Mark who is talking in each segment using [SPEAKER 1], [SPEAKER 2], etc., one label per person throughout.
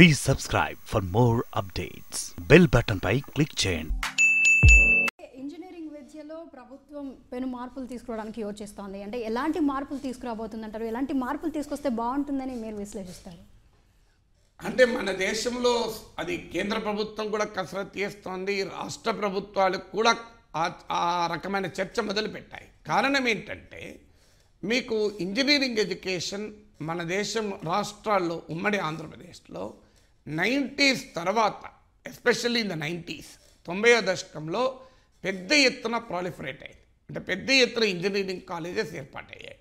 [SPEAKER 1] Please subscribe for more updates bell button pi click చేయండి.
[SPEAKER 2] Engineering విద్యలో ప్రభుత్వం పెను మార్పులు తీసుకురావడానికి యోచిస్తోంది. అంటే ఎలాంటి మార్పులు తీసుకురాబోతుంది అంటారు ఎలాంటి మార్పులు తీసుకొస్తే బాగుంటుందని మీరు విశ్లేషిస్తారు?
[SPEAKER 3] అంటే మన దేశంలో అది కేంద్ర ప్రభుత్వం కూడా కసరత్తు చేస్తోంది. రాష్ట్ర ప్రభుత్వాలు కూడా ఆ- ఆ రకమైన చర్చ మొదలుపెట్టాయి. కారణం ఏంటంటే మీకు ఇంజనీరింగ్ ఎడ్యుకేషన్ మన దేశం రాష్ట్రాల్లో ఉమ్మడి ఆంధ్రప్రదేశ్లో నైంటీస్ తర్వాత ఎస్పెషల్లీ ఇన్ ద నైంటీస్ తొంభై దశకంలో పెద్ద ఎత్తున ప్రాలిఫరేట్ అయింది అంటే పెద్ద ఎత్తున ఇంజనీరింగ్ కాలేజెస్ ఏర్పాటయ్యాయి.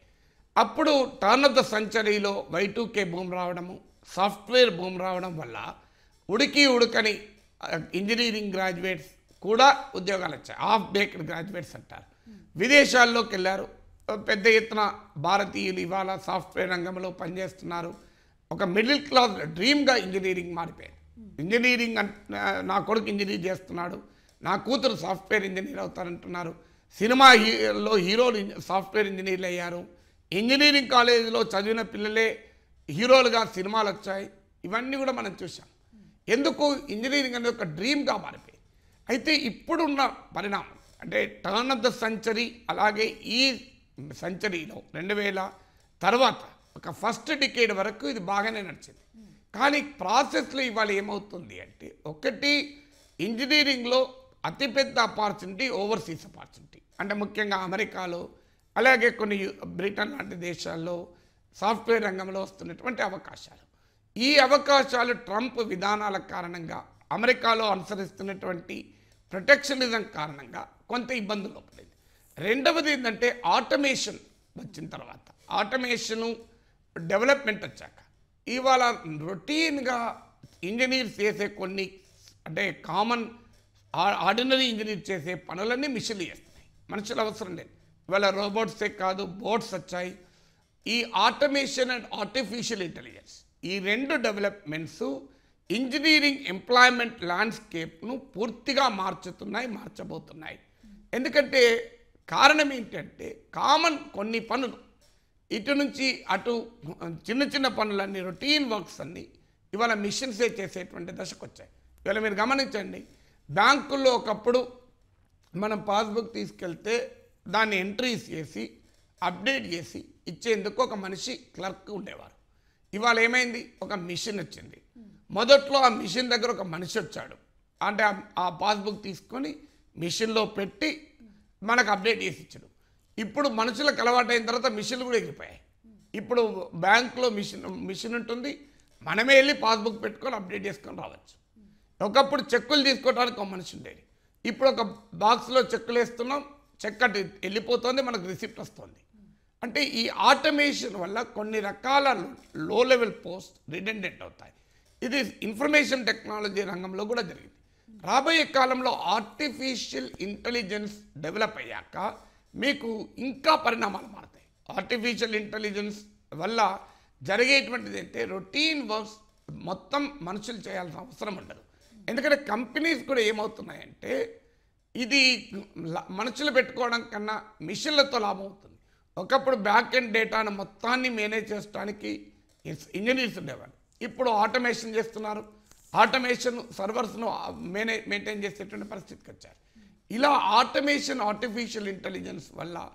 [SPEAKER 3] అప్పుడు టర్న్ ఆఫ్ ద సెంచరీలో వై టూ భూమి రావడము సాఫ్ట్వేర్ భూమి రావడం వల్ల ఉడికి ఉడకని ఇంజనీరింగ్ గ్రాడ్యుయేట్స్ కూడా ఉద్యోగాలు వచ్చాయి. హాఫ్ బేక్డ్ గ్రాడ్యుయేట్స్ అంటారు. విదేశాల్లోకి వెళ్ళారు. పెద్ద ఎత్తున భారతీయులు ఇవాళ సాఫ్ట్వేర్ రంగంలో పనిచేస్తున్నారు. ఒక మిడిల్ క్లాస్ డ్రీమ్గా ఇంజనీరింగ్ మారిపోయింది ఇంజనీరింగ్ నా కొడుకు ఇంజనీర్ చేస్తున్నాడు. నా కూతురు సాఫ్ట్వేర్ ఇంజనీర్ అవుతారంటున్నారు సినిమా హీలో హీరోలు సాఫ్ట్వేర్ ఇంజనీర్లు అయ్యారు. ఇంజనీరింగ్ కాలేజీలో చదివిన పిల్లలే హీరోలుగా సినిమాలు వచ్చాయి. ఇవన్నీ కూడా మనం చూసాం ఎందుకు? ఇంజనీరింగ్ అనేది ఒక డ్రీమ్గా మారిపోయింది. అయితే ఇప్పుడున్న పరిణామం అంటే టర్న్ ఆఫ్ ద సెంచరీ అలాగే ఈ సెంచరీలో రెండు వేల తర్వాత ఒక ఫస్ట్ డికేడ్ వరకు ఇది బాగానే నడిచింది. కానీ ప్రాసెస్లో ఇవాళ ఏమవుతుంది అంటే ఒకటి ఇంజనీరింగ్లో అతిపెద్ద ఆపర్చునిటీ ఓవర్సీస్ ఆపర్చునిటీ అంటే ముఖ్యంగా అమెరికాలో అలాగే కొన్ని బ్రిటన్ లాంటి దేశాల్లో సాఫ్ట్వేర్ రంగంలో వస్తున్నటువంటి అవకాశాలు. ఈ అవకాశాలు ట్రంప్ విధానాల కారణంగా అమెరికాలో అనుసరిస్తున్నటువంటి ప్రొటెక్షనిజం కారణంగా కొంత ఇబ్బందులు పడింది రెండవది ఏంటంటే ఆటోమేషన్ వచ్చిన తర్వాత. ఆటోమేషను డెవలప్మెంట్ వచ్చాక. ఇవాళ రొటీన్గా ఇంజనీర్స్ చేసే కొన్ని అంటే కామన్ ఆర్డినరీ ఇంజనీర్ చేసే పనులన్నీ మిషన్లు చేస్తున్నాయి. మనుషులు అవసరం లేదు. ఇవాళ రోబోట్సే కాదు బోట్స్ వచ్చాయి. ఈ ఆటోమేషన్ అండ్ ఆర్టిఫిషియల్ ఇంటెలిజెన్స్ ఈ రెండు డెవలప్మెంట్స్ ఇంజనీరింగ్ ఎంప్లాయ్మెంట్ ల్యాండ్స్కేప్ను పూర్తిగా మార్చుతున్నాయి మార్చబోతున్నాయి. ఎందుకంటే కారణం ఏంటంటే కామన్ కొన్ని పనులు ఇటు నుంచి అటు చిన్న చిన్న పనులన్నీ రొటీన్ వర్క్స్ అన్నీ ఇవాళ మిషన్సే చేసేటువంటి దశకు వచ్చాయి ఇవాళ మీరు గమనించండి బ్యాంకుల్లో ఒకప్పుడు మనం పాస్బుక్ తీసుకెళ్తే దాన్ని ఎంట్రీస్ చేసి అప్డేట్ చేసి ఇచ్చేందుకు ఒక మనిషి క్లర్క్ ఉండేవారు. ఇవాళ ఏమైంది? ఒక మిషన్ వచ్చింది. మొదట్లో ఆ మిషన్ దగ్గర ఒక మనిషి వచ్చాడు. అంటే ఆ- ఆ పాస్బుక్ తీసుకొని మిషన్లో పెట్టి మనకు అప్డేట్ చేసి ఇచ్చాడు. ఇప్పుడు మనుషులకు అలవాటైన తర్వాత మిషన్లు కూడా ఎగిరిపోయాయి. ఇప్పుడు బ్యాంకులో మిషన్ మిషన్ ఉంటుంది. మనమే వెళ్ళి పాస్బుక్ పెట్టుకొని అప్డేట్ చేసుకొని రావచ్చు. ఒకప్పుడు చెక్కులు తీసుకోవడానికి ఒక మనిషి ఉండేది. ఇప్పుడు ఒక బాక్స్లో చెక్కులు వేస్తున్నాం చెక్ అటు వెళ్ళిపోతుంది మనకు రిసిప్ట్ వస్తుంది. అంటే ఈ ఆటోమేషన్ వల్ల కొన్ని రకాల లో లెవెల్ పోస్ట్ రిడెండెంట్ అవుతాయి. ఇది ఇన్ఫర్మేషన్ టెక్నాలజీ రంగంలో కూడా జరిగింది. రాబోయే కాలంలో ఆర్టిఫిషియల్ ఇంటెలిజెన్స్ డెవలప్ అయ్యాక మీకు ఇంకా పరిణామాలు మారుతాయి. ఆర్టిఫిషియల్ ఇంటెలిజెన్స్ వల్ల జరిగేటువంటిది అంటే రొటీన్ వర్క్స్ మొత్తం మనుషులు చేయాల్సిన అవసరం ఉండదు. ఎందుకంటే కంపెనీస్ కూడా ఏమవుతున్నాయంటే ఇది మనుషులు పెట్టుకోవడం కన్నా మిషన్లతో లాభం అవుతుంది. ఒకప్పుడు బ్యాక్ ఎండ్ డేటాను మొత్తాన్ని మేనేజ్ చేయడానికి ఇంజనీర్స్ ఉండేవారు ఇప్పుడు ఆటోమేషన్ చేస్తున్నారు. ఆటోమేషన్ సర్వర్స్ను మేనే మెయింటైన్ చేసేటువంటి పరిస్థితికి వచ్చారు. ఇలా ఆటోమేషన్ ఆర్టిఫిషియల్ ఇంటెలిజెన్స్ వల్ల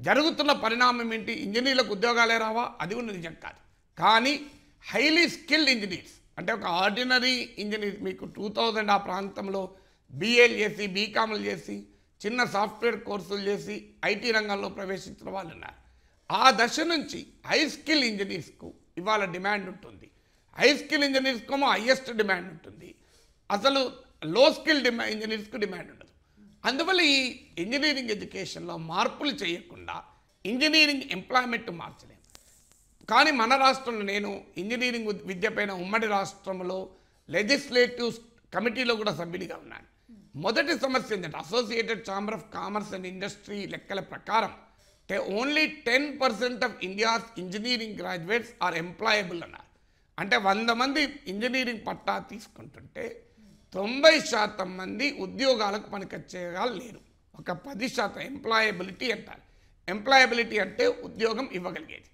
[SPEAKER 3] జరుగుతున్న పరిణామం ఏంటి? ఇంజనీర్లకు ఉద్యోగాలే రావా? అది కూడా నిజం కాదు. కానీ హైలీ స్కిల్డ్ ఇంజనీర్స్ అంటే ఒక ఆర్డినరీ ఇంజనీర్ మీకు టూ థౌజండ్ ఆ ప్రాంతంలో బీఏలు చేసి బీకామ్లు చేసి చిన్న సాఫ్ట్వేర్ కోర్సులు చేసి ఐటీ రంగంలో ప్రవేశించిన వాళ్ళు ఉన్నారు. ఆ దశ నుంచి హై స్కిల్ ఇంజనీర్స్కు ఇవాళ డిమాండ్ ఉంటుంది. హై స్కిల్ ఇంజనీర్స్కేమో హయ్యెస్ట్ డిమాండ్ ఉంటుంది. అసలు లో స్కిల్ డిమా ఇంజనీర్స్కు డిమాండ్ ఉండదు. అందువల్ల ఈ ఇంజనీరింగ్ ఎడ్యుకేషన్లో మార్పులు చేయకుండా ఇంజనీరింగ్ ఎంప్లాయ్మెంట్ మార్చలేము. కానీ మన రాష్ట్రంలో నేను ఇంజనీరింగ్ విద్యపైన ఉమ్మడి రాష్ట్రంలో లెజిస్లేటివ్ కమిటీలో కూడా సభ్యునిగా ఉన్నాను. మొదటి సమస్య ఏంటంటే associated chamber of commerce and industry లెక్కల ప్రకారం only ten percent of India's engineering graduates are employable అన్నారు. అంటే వంద మంది ఇంజనీరింగ్ పట్టా తీసుకుంటుంటే తొంభై శాతం మంది ఉద్యోగాలకు పనికొచ్చేగా లేరు. ఒక పది శాతం ఎంప్లాయబిలిటీ అంటారు. ఎంప్లాయబిలిటీ అంటే ఉద్యోగం ఇవ్వగలిగేది.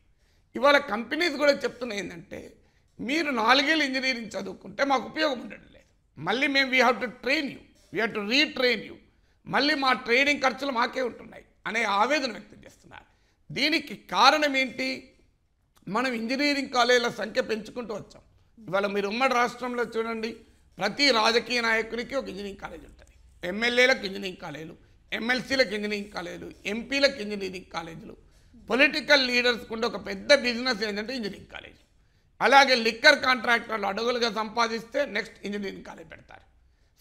[SPEAKER 3] ఇవాళ కంపెనీస్ కూడా చెప్తున్నాయి ఏంటంటే మీరు నాలుగేళ్ళు ఇంజనీరింగ్ చదువుకుంటే మాకు ఉపయోగం ఉండడం లేదు. మళ్ళీ మేము we have to train you we have to retrain you మళ్ళీ మా ట్రైనింగ్ ఖర్చులు మాకే ఉంటున్నాయి అనే ఆవేదన వ్యక్తం చేస్తున్నారు. దీనికి కారణం ఏంటి? మనం ఇంజనీరింగ్ కాలేజీల సంఖ్య పెంచుకుంటూ వచ్చాం. ఇవాళ మీరు ఉమ్మడి రాష్ట్రంలో చూడండి ప్రతి రాజకీయ నాయకునికి ఒక ఇంజనీరింగ్ కాలేజ్ ఉంటుంది. ఎమ్మెల్యేలకు ఇంజనీరింగ్ కాలేజీలు ఎమ్మెల్సీలకు ఇంజనీరింగ్ కాలేజీలు ఎంపీలకు ఇంజనీరింగ్ కాలేజీలు పొలిటికల్ లీడర్స్ కూడా ఒక పెద్ద బిజినెస్ ఏంటంటే ఇంజనీరింగ్ కాలేజ్ అలాగే లిక్కర్ కాంట్రాక్టర్లు అడుగులుగా సంపాదిస్తే నెక్స్ట్ ఇంజనీరింగ్ కాలేజ్ పెడతారు.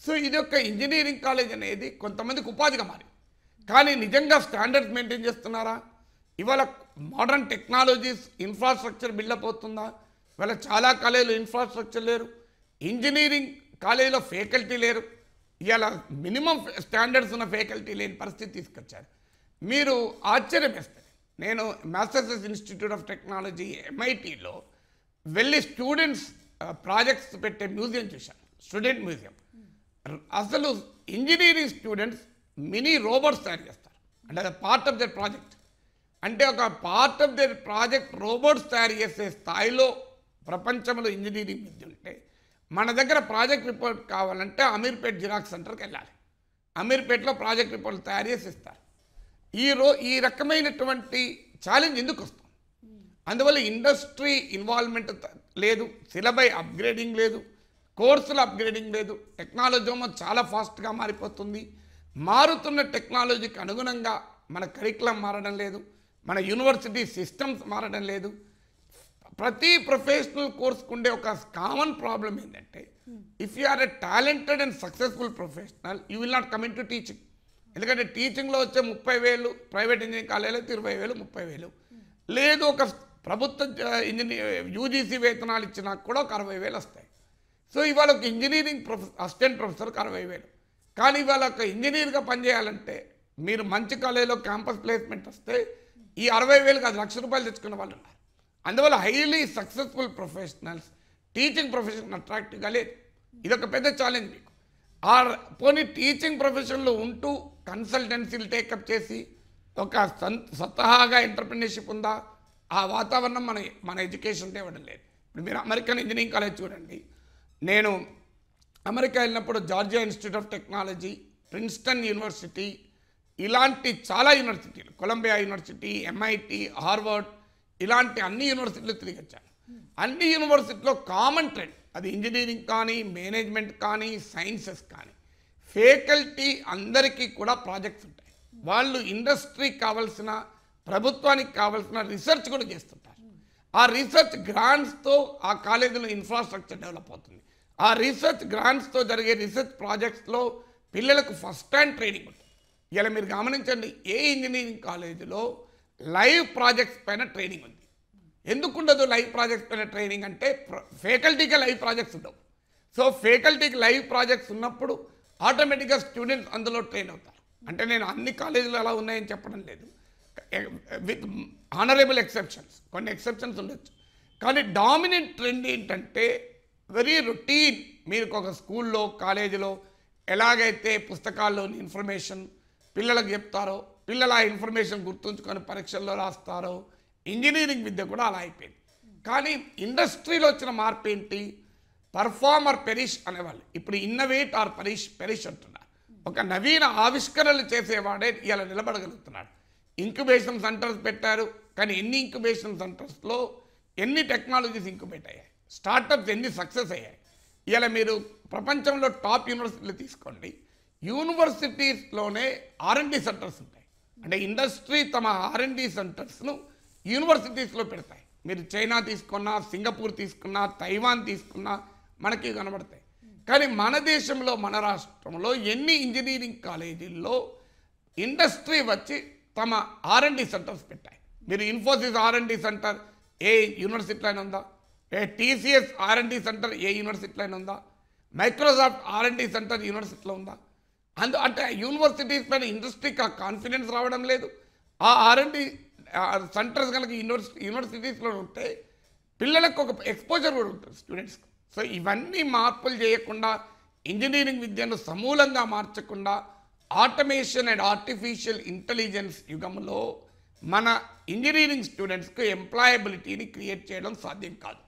[SPEAKER 3] సో ఇది ఒక ఇంజనీరింగ్ కాలేజ్ అనేది కొంతమందికి ఉపాధిగా మారింది. కానీ నిజంగా స్టాండర్డ్స్ మెయింటైన్ చేస్తున్నారా? ఇవాళ మోడర్న్ టెక్నాలజీస్ ఇన్ఫ్రాస్ట్రక్చర్ బిల్డప్ అవుతుందా? ఇవాళ చాలా కాలేజీలు ఇన్ఫ్రాస్ట్రక్చర్ లేరు. ఇంజనీరింగ్ కాలేజీలో ఫ్యాకల్టీ లేరు. ఇవాళ మినిమం స్టాండర్డ్స్ ఉన్న ఫ్యాకల్టీ లేని పరిస్థితి తీసుకొచ్చారు. మీరు ఆశ్చర్యం వేస్తారు నేను మాస్టర్స్ ఇన్స్టిట్యూట్ ఆఫ్ టెక్నాలజీ ఎంఐటీలో వెళ్ళి స్టూడెంట్స్ ప్రాజెక్ట్స్ పెట్టే మ్యూజియం చూశాను. Student museum. అసలు ఇంజనీరింగ్ స్టూడెంట్స్ మినీ రోబోట్స్ తయారు చేస్తారు. అంటే అది పార్ట్ ఆఫ్ దర్ ప్రాజెక్ట్ అంటే ఒక part of their project robots తయారు చేసే స్థాయిలో ప్రపంచంలో ఇంజనీరింగ్ విద్య ఉంటే మన దగ్గర ప్రాజెక్ట్ రిపోర్ట్ కావాలంటే అమీర్పేట్ జిరాక్స్ సెంటర్కి వెళ్ళాలి. అమీర్పేట్లో ప్రాజెక్ట్ రిపోర్ట్లు తయారు చేసి ఇస్తారు. ఈ ఈ రకమైనటువంటి ఛాలెంజ్ ఎందుకు వస్తుంది? అందువల్ల ఇండస్ట్రీ ఇన్వాల్వ్మెంట్ లేదు సిలబై అప్గ్రేడింగ్ లేదు కోర్సుల అప్గ్రేడింగ్ లేదు టెక్నాలజీ చాలా ఫాస్ట్గా మారిపోతుంది. మారుతున్న టెక్నాలజీకి అనుగుణంగా మన కరికులం మారడం లేదు మన యూనివర్సిటీ సిస్టమ్స్ మారడం లేదు ప్రతి ప్రొఫెషనల్ కోర్స్కి ఉండే ఒక కామన్ ప్రాబ్లం ఏంటంటే if you are a talented and successful professional you will not coming to teaching ఎందుకంటే టీచింగ్లో వచ్చే ముప్పై వేలు ప్రైవేట్ ఇంజనీరింగ్ కాలేజీలో అయితే ఇరవై వేలు ముప్పై వేలు. లేదు ఒక ప్రభుత్వ ఇంజనీర్ యూజీసీ వేతనాలు ఇచ్చినా కూడా ఒక అరవై వేలు వస్తాయి. సో ఇవాళ ఒక ఇంజనీరింగ్ ప్రొఫె అసిస్టెంట్ ప్రొఫెసర్కి అరవై వేలు. కానీ ఇవాళ ఒక ఇంజనీర్గా పనిచేయాలంటే మీరు మంచి కాలేజీలో క్యాంపస్ ప్లేస్మెంట్ వస్తే ఈ అరవై వేలు కాదు లక్ష రూపాయలు తెచ్చుకున్న వాళ్ళు ఉన్నారు. అందువల్ల highly successful professionals teaching profession అట్రాక్టివ్గా లేదు. ఇదొక పెద్ద ఛాలెంజ్ మీకు. ఆ పోనీ టీచింగ్ ప్రొఫెషన్లో ఉంటూ కన్సల్టెన్సీలు టేకప్ చేసి ఒక సన్ స్వతహాగా ఎంటర్ప్రినర్షిప్ ఉందా? ఆ వాతావరణం మన మన ఎడ్యుకేషన్తో ఇవ్వడం లేదు. ఇప్పుడు మీరు అమెరికన్ ఇంజనీరింగ్ కాలేజ్ చూడండి. నేను అమెరికా వెళ్ళినప్పుడు Georgia Institute of Technology Princeton University ఇలాంటి చాలా యూనివర్సిటీలు కొలంబియా యూనివర్సిటీ ఎంఐటి హార్వర్డ్ ఇలాంటి అన్ని యూనివర్సిటీలు తిరిగి వచ్చాను. అన్ని యూనివర్సిటీలో కామన్ ట్రెండ్ అది ఇంజనీరింగ్ కానీ మేనేజ్మెంట్ కానీ సైన్సెస్ కానీ ఫేకల్టీ అందరికీ కూడా ప్రాజెక్ట్స్ ఉంటాయి. వాళ్ళు ఇండస్ట్రీకి కావాల్సిన ప్రభుత్వానికి కావాల్సిన రీసెర్చ్ కూడా చేస్తుంటారు. ఆ రీసెర్చ్ గ్రాంట్స్తో ఆ కాలేజీలో ఇన్ఫ్రాస్ట్రక్చర్ డెవలప్ అవుతుంది. ఆ రీసెర్చ్ గ్రాంట్స్తో జరిగే రీసెర్చ్ ప్రాజెక్ట్స్లో పిల్లలకు ఫస్ట్ హ్యాండ్ ట్రైనింగ్ ఉంటుంది. ఇలా మీరు గమనించండి ఏ ఇంజనీరింగ్ కాలేజీలో లైవ్ ప్రాజెక్ట్స్ పైన ట్రైనింగ్ ఉంది. ఎందుకు ఉండదు లైవ్ ప్రాజెక్ట్స్ పైన ట్రైనింగ్ అంటే ఫ్యాకల్టీకి లైవ్ ప్రాజెక్ట్స్ ఉండవు. సో ఫ్యాకల్టీకి లైవ్ ప్రాజెక్ట్స్ ఉన్నప్పుడు ఆటోమేటిక్గా స్టూడెంట్స్ అందులో ట్రైన్ అవుతారు. అంటే నేను అన్ని కాలేజీలు అలా ఉన్నాయని చెప్పడం లేదు. విత్ ఆనరబుల్ ఎక్సెప్షన్స్ కొన్ని ఎక్సెప్షన్స్ ఉండొచ్చు. కానీ డామినెంట్ ట్రెండ్ ఏంటంటే వెరీ రొటీన్ మీరు ఒక స్కూల్లో కాలేజీలో ఎలాగైతే పుస్తకాల్లోని ఇన్ఫర్మేషన్ పిల్లలకు చెప్తారో పిల్లలు ఆ ఇన్ఫర్మేషన్ గుర్తుంచుకొని పరీక్షల్లో రాస్తారో. ఇంజనీరింగ్ విద్య కూడా అలా అయిపోయింది. కానీ ఇండస్ట్రీలో వచ్చిన మార్పు ఏంటి? పర్ఫార్మర్ పెరిష్ అనేవాళ్ళు. ఇప్పుడు ఇన్నోవేట్ ఆర్ పెరిష్ పెరిష్ అంటున్నారు. ఒక నవీన ఆవిష్కరణలు చేసేవాడే ఇలా నిలబడగలుగుతున్నాడు. ఇంక్యుబేషన్ సెంటర్స్ పెట్టారు. కానీ ఎన్ని ఇంక్యుబేషన్ సెంటర్స్లో ఎన్ని టెక్నాలజీస్ ఇంక్యుబేట్ అయ్యాయి? స్టార్టప్స్ ఎన్ని సక్సెస్ అయ్యాయి? ఇలా మీరు ప్రపంచంలో టాప్ యూనివర్సిటీలు తీసుకోండి. యూనివర్సిటీస్లోనే ఆర్ఎండి సెంటర్స్ ఉంటాయి. అంటే ఇండస్ట్రీ తమ ఆర్ఎండి సెంటర్స్ను యూనివర్సిటీస్లో పెడతాయి. మీరు చైనా తీసుకున్నా సింగపూర్ తీసుకున్నా తైవాన్ తీసుకున్నా మనకి కనబడతాయి. కానీ మన దేశంలో మన రాష్ట్రంలో ఎన్ని ఇంజనీరింగ్ కాలేజీల్లో ఇండస్ట్రీ వచ్చి తమ ఆర్ఎండి సెంటర్స్ పెట్టాయి. మీరు ఇన్ఫోసిస్ ఆర్ఎండి సెంటర్ ఏ యూనివర్సిటీలో అయినా ఉందా? ఏ TCS R and D centre ఏ యూనివర్సిటీలో అయినా ఉందా? మైక్రోసాఫ్ట్ ఆర్ఎండి సెంటర్ యూనివర్సిటీలో ఉందా? అందు అంటే యూనివర్సిటీస్ పైన ఇండస్ట్రీకి ఆ కాన్ఫిడెన్స్ రావడం లేదు. ఆ ఆర్ఎండి సెంటర్స్ కనుక యూనివర్సిటీ యూనివర్సిటీస్లో ఉంటే పిల్లలకు ఒక ఎక్స్పోజర్ కూడా ఉంటుంది స్టూడెంట్స్కి సో ఇవన్నీ మార్పులు చేయకుండా ఇంజనీరింగ్ విద్యను సమూలంగా మార్చకుండా ఆటోమేషన్ అండ్ ఆర్టిఫిషియల్ ఇంటెలిజెన్స్ యుగంలో మన ఇంజనీరింగ్ స్టూడెంట్స్కు ఎంప్లాయబిలిటీని క్రియేట్ చేయడం సాధ్యం కాదు.